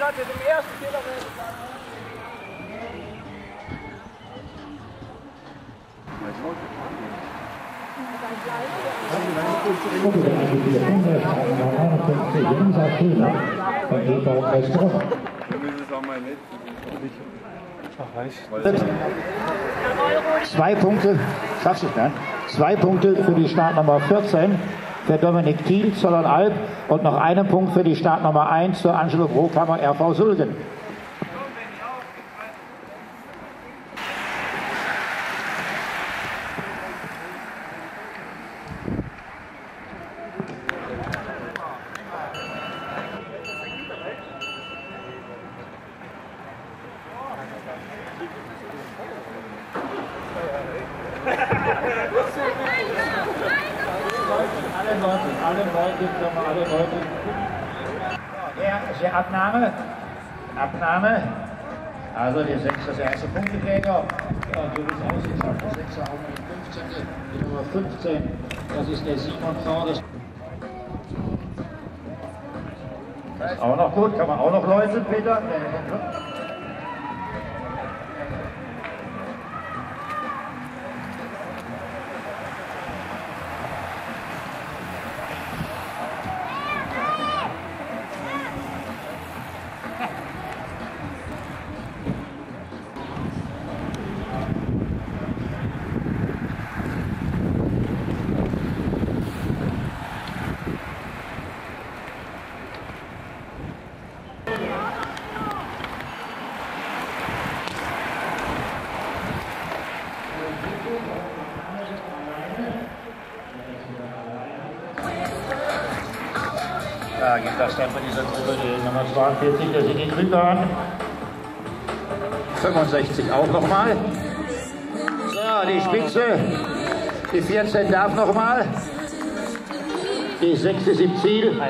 gesagt, dem ersten Fehler Zwei Punkte, du es dann? Zwei Punkte für die Startnummer 14 für Dominik Thiel, Zollernalb und noch einen Punkt für die Startnummer 1 für Angelo Brokammer, RV Alle Leute, alle Leute, alle Leute. Ja, ist die Abnahme. Abnahme. Also 6 ist der erste Punkteträger. Ja, so wie es aussieht, auf der 6 haben wir die 15. Die Nummer 15, das ist der Simon Vordes. Das ist auch noch gut, kann man auch noch läuten, Peter. Da gibt das Tempo dieser Gruppe die Nummer 42, der Sigi Krüger an. 65 auch nochmal. So, die Spitze. Die 14 darf nochmal. Die 6 ist im Ziel.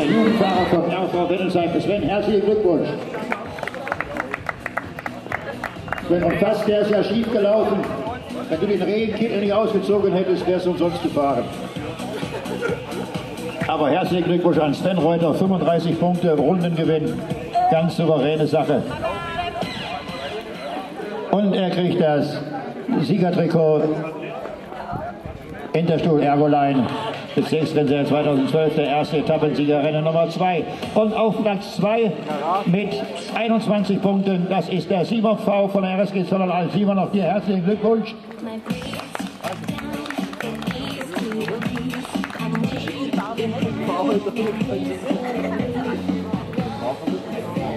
Der Jugendfahrer vom RV Wennelsheim, Sven, herzlichen Glückwunsch. Sven, und fast der ist ja schief gelaufen. Wenn du den Regenkittel nicht ausgezogen hättest, wärst du umsonst gefahren. Aber herzlichen Glückwunsch an Sven Reuter, 35 Punkte, Rundengewinn, ganz souveräne Sache. Und er kriegt das Siegertrikot Interstuhl Ergoline Bezirksrennserie 2012, der erste Etappensieger Rennen Nummer 2. Und auf Platz 2 mit 21 Punkten, das ist der Simon V von der RSG Zollernalb. Simon, auch dir herzlichen Glückwunsch.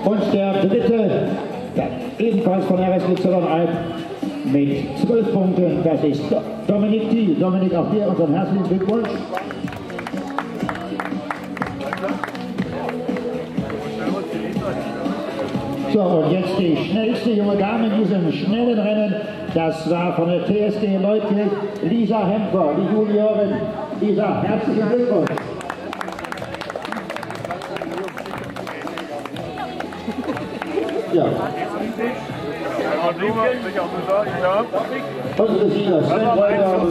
Und der dritte, ebenfalls von RSG Zollernalb mit 12 Punkten, das ist Dominik Thiel. Dominik, auch dir unseren herzlichen Glückwunsch. So, und jetzt die schnellste junge Dame in diesem schnellen Rennen. Das war von der TSG Leute Lisa Hemper, die Juniorin. Lisa, herzlichen Glückwunsch. Ja. Unsere Sieger, Sven Reuter,